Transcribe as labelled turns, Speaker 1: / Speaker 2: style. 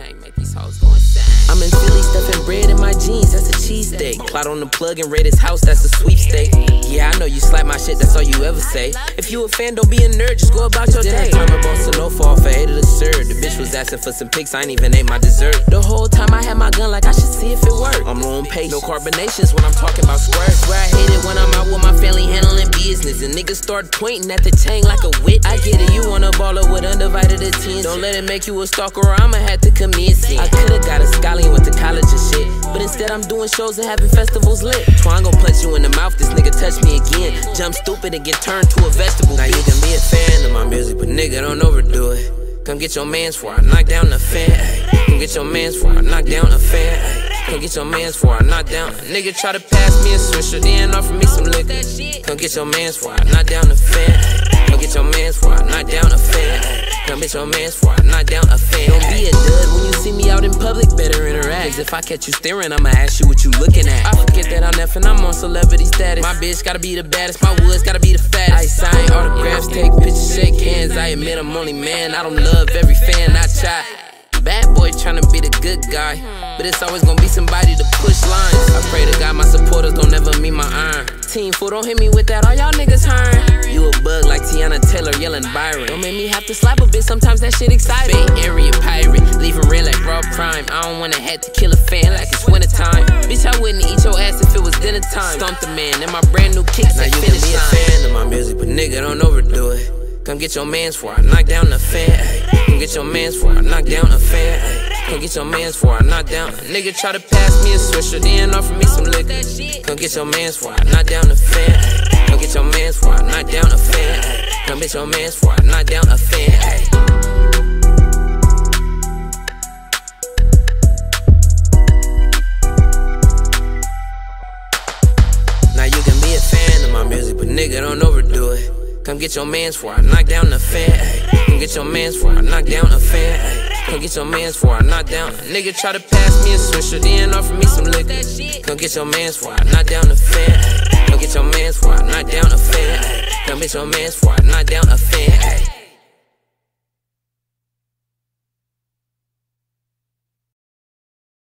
Speaker 1: make these hoes go insane. I'm in my jeans, that's a cheesesteak. Plot on the plug and raid his house, that's a sweepstake. Yeah, I know you slap my shit, that's all you ever say. If you a fan, don't be a nerd, just go about your day. Time I bought no fall for eight of the. The bitch was asking for some pics, I ain't even ate my dessert. The whole time I had my gun like I should see if it worked. I'm low on pace, no carbonations when I'm talking about squares. Where I hate it when I'm out with my family handling business. And niggas start pointing at the tank like a wit. I get it, you wanna baller with undivided attention. Don't let it make you a stalker or I'ma have to commit sin. I could've instead I'm doing shows and having festivals lit. Twine gon' punch you in the mouth, this nigga touch me again. Jump stupid and get turned to a vegetable. Now you can be a fan of my music, but nigga don't overdo it. Come get your mans for I knock down the fan. Ay. Come get your mans for I knock down the fan. Ay. Come get your mans for I knock down. A nigga try to pass me a swisher, then offer me some liquor. Come get your mans for I knock down the fan. Ay. Come get your mans for I knock down the fan. Get your mans for I knock down a fan. Don't be a dud when you see me out in public, better interact. Cause if I catch you staring, I'ma ask you what you looking at. I forget that I'm and I'm on celebrity status. My bitch gotta be the baddest, my woods gotta be the fattest. I sign autographs, take pictures, shake hands. I admit I'm only man, I don't love every fan I try. Bad boy tryna be the good guy, but it's always gonna be somebody to push lines. I pray to God my supporters don't ever meet my iron. Team fool, don't hit me with that, all y'all niggas hiring. To slap a bitch, sometimes that shit exciting. Bay Area pirate, leaving real like raw prime. I don't wanna have to kill a fan like it's wintertime. Bitch, I wouldn't eat your ass if it was dinner time. Stomp the man, and my brand new kicks now you can be a fan of my music, but nigga don't overdo it. Come get your mans for I knock down the fan. Ay. Come get your mans for I knock down the fan. Ay. Come get your mans for I knock down. A nigga try to pass me a swisher, then offer me some liquor. Come get your mans for I knock down the fan. Ay. Come get your mans for I knock down the fan. Come get your mans for I knock down a fan. Ay. Now you can be a fan of my music, but nigga don't overdo it. Come get your mans for I knock down the fan. Come get your mans for I knock down a fan. Come get your mans for I knock down. A nigga try to pass me a swisher, then offer me some liquor. Come get your mans for I knock down the fan. Come get your mans for I knock down a fan. Come your mans for I down a fan. Ay.